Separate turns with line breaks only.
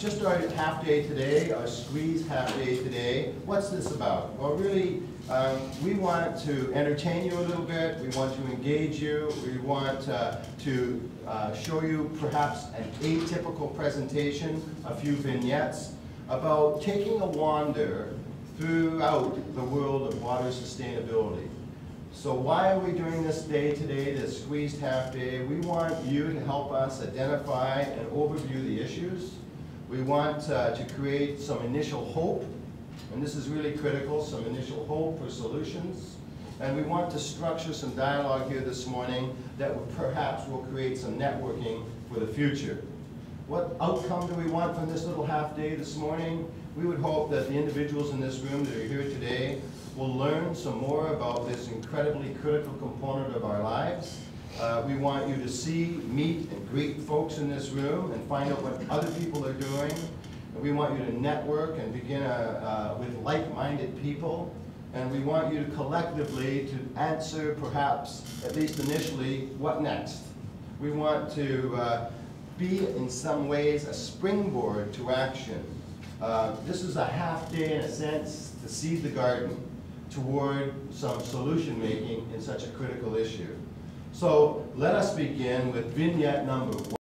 just our half day today, our squeeze half day today. What's this about? Well, really, um, we want to entertain you a little bit. We want to engage you. We want uh, to uh, show you perhaps an atypical presentation, a few vignettes about taking a wander throughout the world of water sustainability. So why are we doing this day today, this squeezed half day? We want you to help us identify and overview the issues. We want uh, to create some initial hope, and this is really critical, some initial hope for solutions. And we want to structure some dialogue here this morning that perhaps will create some networking for the future. What outcome do we want from this little half day this morning? We would hope that the individuals in this room that are here today will learn some more about this incredibly critical component of our lives. Uh, we want you to see, meet, and greet folks in this room and find out what other people are doing. And we want you to network and begin a, uh, with like-minded people. And we want you to collectively to answer, perhaps, at least initially, what next? We want to uh, be, in some ways, a springboard to action. Uh, this is a half day, in a sense, to seed the garden toward some solution making in such a critical issue. So let us begin with vignette number one.